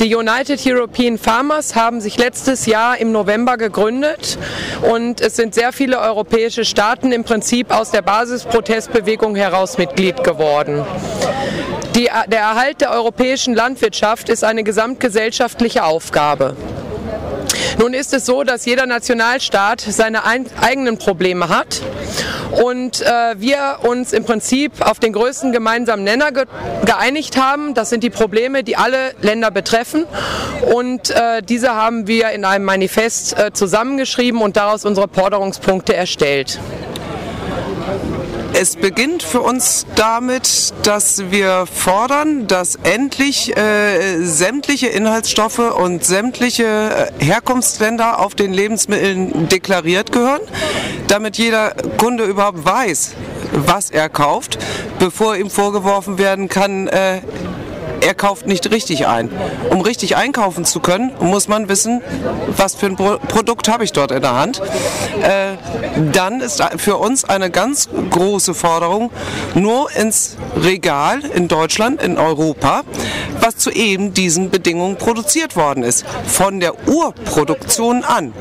Die United European Farmers haben sich letztes Jahr im November gegründet und es sind sehr viele europäische Staaten im Prinzip aus der Basisprotestbewegung heraus Mitglied geworden. Die, der Erhalt der europäischen Landwirtschaft ist eine gesamtgesellschaftliche Aufgabe. Nun ist es so, dass jeder Nationalstaat seine ein, eigenen Probleme hat und äh, wir uns im Prinzip auf den größten gemeinsamen Nenner ge geeinigt haben. Das sind die Probleme, die alle Länder betreffen und äh, diese haben wir in einem Manifest äh, zusammengeschrieben und daraus unsere Forderungspunkte erstellt. Es beginnt für uns damit, dass wir fordern, dass endlich äh, sämtliche Inhaltsstoffe und sämtliche äh, Herkunftsländer auf den Lebensmitteln deklariert gehören, damit jeder Kunde überhaupt weiß, was er kauft, bevor ihm vorgeworfen werden kann, äh, er kauft nicht richtig ein. Um richtig einkaufen zu können, muss man wissen, was für ein Produkt habe ich dort in der Hand. Äh, dann ist für uns eine ganz große Forderung, nur ins Regal in Deutschland, in Europa, was zu eben diesen Bedingungen produziert worden ist. Von der Urproduktion an.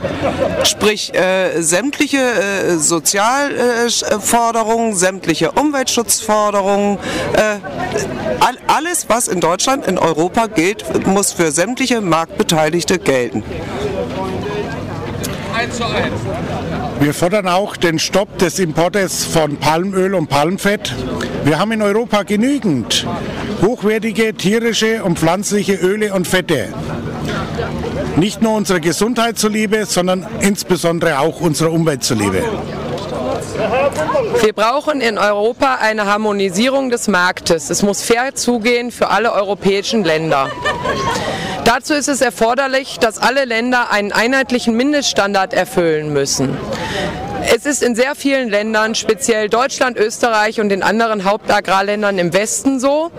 Sprich, äh, sämtliche äh, Sozialforderungen, sämtliche Umweltschutzforderungen, äh, all, alles, was in Deutschland, in Europa gilt, muss für sämtliche Marktbeteiligte gelten. Wir fordern auch den Stopp des Importes von Palmöl und Palmfett. Wir haben in Europa genügend hochwertige tierische und pflanzliche Öle und Fette. Nicht nur unserer Gesundheit zuliebe, sondern insbesondere auch unserer Umwelt zuliebe. Wir brauchen in Europa eine Harmonisierung des Marktes. Es muss fair zugehen für alle europäischen Länder. Dazu ist es erforderlich, dass alle Länder einen einheitlichen Mindeststandard erfüllen müssen. Es ist in sehr vielen Ländern, speziell Deutschland, Österreich und den anderen Hauptagrarländern im Westen so,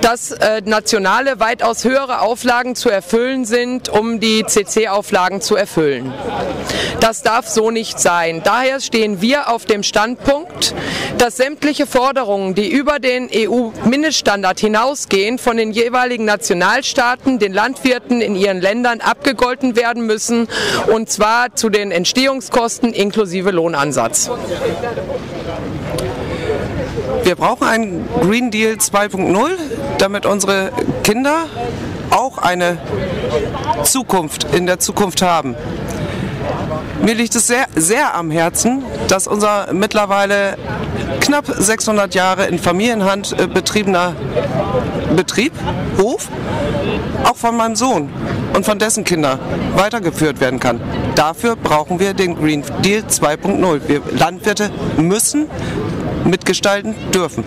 dass äh, nationale weitaus höhere Auflagen zu erfüllen sind, um die CC-Auflagen zu erfüllen. Das darf so nicht sein. Daher stehen wir auf dem Standpunkt, dass sämtliche Forderungen, die über den EU-Mindeststandard hinausgehen, von den jeweiligen Nationalstaaten, den Landwirten in ihren Ländern abgegolten werden müssen, und zwar zu den Entstehungskosten inklusive Lohn. Ansatz. Wir brauchen einen Green Deal 2.0, damit unsere Kinder auch eine Zukunft in der Zukunft haben. Mir liegt es sehr, sehr am Herzen, dass unser mittlerweile knapp 600 Jahre in Familienhand äh, betriebener Betrieb, Hof, auch von meinem Sohn und von dessen Kindern weitergeführt werden kann. Dafür brauchen wir den Green Deal 2.0. Wir Landwirte müssen mitgestalten dürfen.